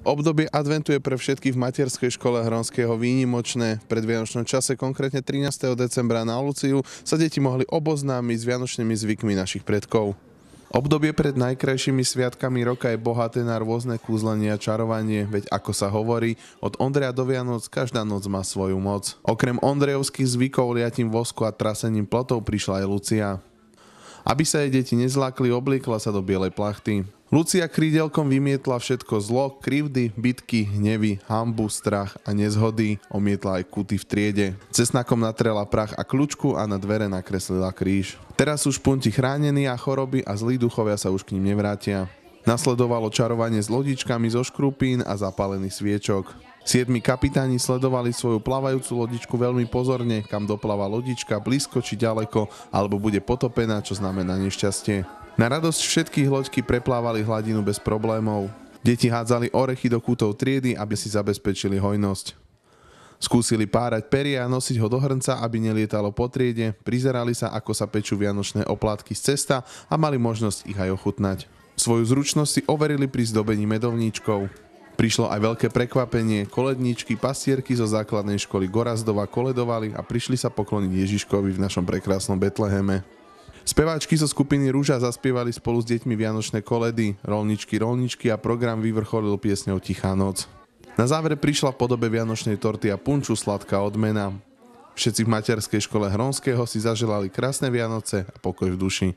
Obdobie adventu je pre všetkých v materskej škole Hronského výnimočné. V predvianočnom čase, konkrétne 13. decembra na Luciu, sa deti mohli oboznámiť s vianočnými zvykmi našich predkov. Obdobie pred najkrajšími sviatkami roka je bohaté na rôzne kúzlenie a čarovanie, veď ako sa hovorí, od Ondreja do Vianoc každá noc má svoju moc. Okrem ondrejovských zvykov liatím vosku a trasením plotov prišla aj Lucia. Aby sa jej deti nezlákli, obliekla sa do bielej plachty. Lucia krídelkom vymietla všetko zlo, krivdy, bitky, hnevy, hambu, strach a nezhody. Omietla aj kuty v triede. Cesnakom natrela prach a kľúčku a na dvere nakreslila kríž. Teraz sú špunti chránení a choroby a zlí duchovia sa už k ním nevrátia. Nasledovalo čarovanie s lodičkami zo škrupín a zapálený sviečok. Siedmi kapitáni sledovali svoju plavajúcu lodičku veľmi pozorne, kam dopláva lodička, blízko či ďaleko, alebo bude potopená, čo znamená nešťastie. Na radosť všetkých loďky preplávali hladinu bez problémov. Deti hádzali orechy do kútov triedy, aby si zabezpečili hojnosť. Skúsili párať peria a nosiť ho do hrnca, aby nelietalo po triede, prizerali sa, ako sa pečú vianočné oplátky z cesta a mali možnosť ich aj ochutnať. Svoju zručnosť si overili pri zdobení medovníčkov. Prišlo aj veľké prekvapenie, koledníčky, pastierky zo základnej školy Gorazdova koledovali a prišli sa pokloniť Ježiškovi v našom prekrásnom Betleheme. Speváčky zo skupiny Rúža zaspievali spolu s deťmi Vianočné koledy, rolničky, rolničky a program vyvrcholil piesňou Tichá noc. Na závere prišla v podobe Vianočnej torty a punču sladká odmena. Všetci v materskej škole Hronského si zaželali krásne Vianoce a pokoj v duši.